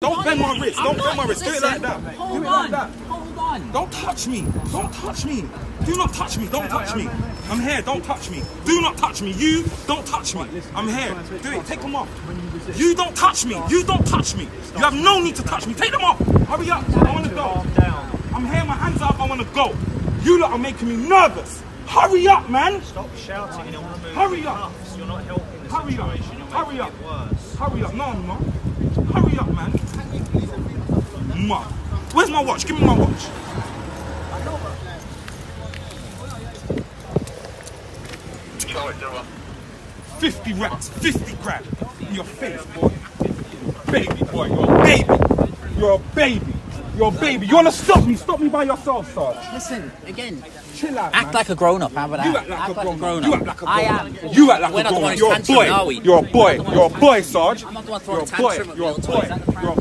Don't bend my wrist. Don't bend my wrist. Do it like that. Hold Do it on. like that. Hold on. Don't touch me. Don't touch me. Do not touch me. Don't touch me. I'm here. Don't touch me. Do not touch me. You don't touch me. I'm here. Do it. Take them off. You don't touch me. You don't touch me. You have no need to touch me. Take them off. Hurry up. I want to go. I'm here. My hands up. I want to go. You lot are making me nervous. Hurry up, man. Stop shouting and it'll remove Hurry up. You're not helping the Hurry up. situation. Hurry up. Hurry up. No, I'm not. Man. Ma. Where's my watch? Give me my watch. Fifty rats, fifty grand in your face, boy. Baby boy, you're a baby. You're a baby. You're baby. You wanna stop me? Stop me by yourself, Sarge. Listen, again, Chill out, act man. like a grown up. How about You act like a grown grown up. You act like a I grown am. You act like We're a grown up. You're a boy. You're a boy. You're a boy, Sarge. I'm not the one throwing a tantrum You're a boy. toys. Is that the You're a